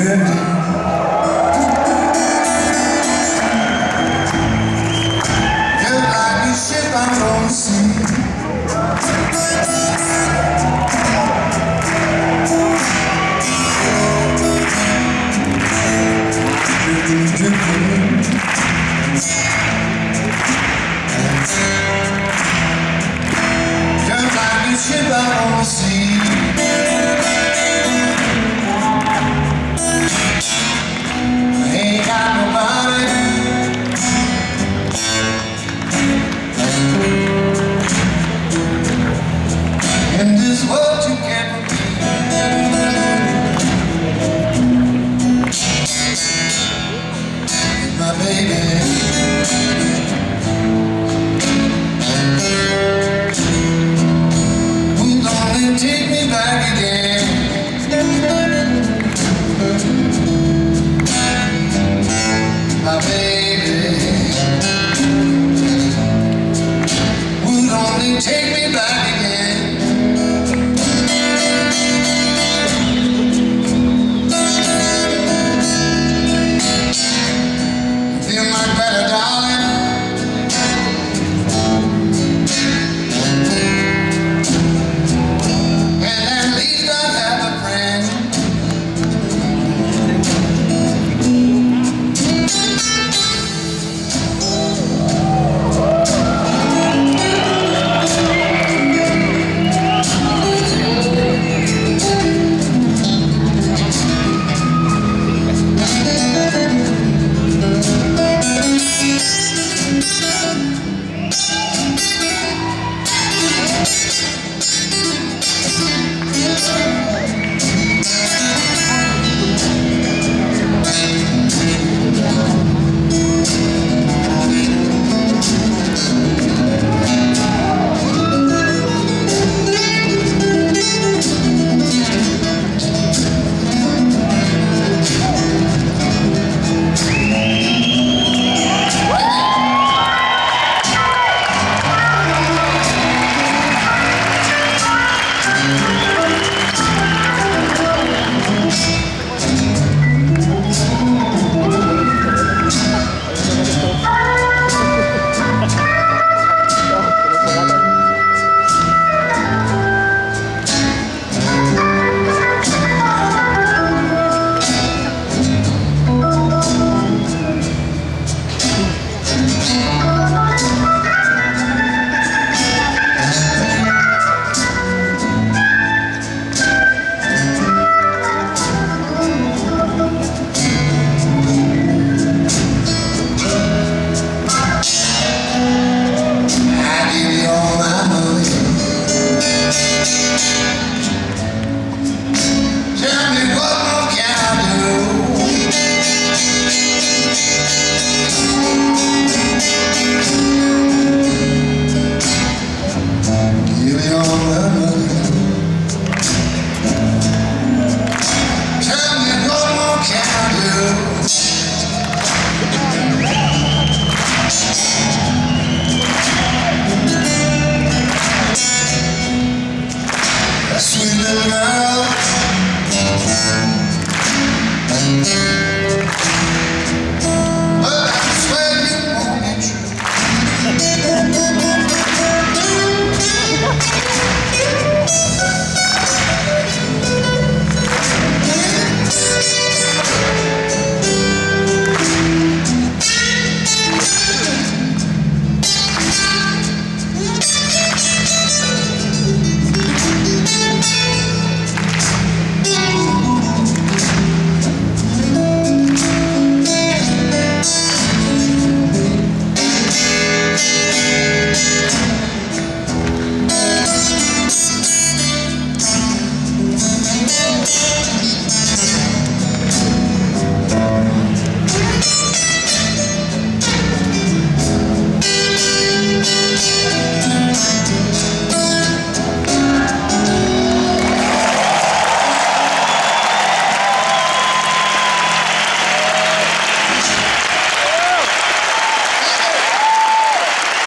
Amen. Is what you can be. My baby. Take me back again? My baby take me இணையா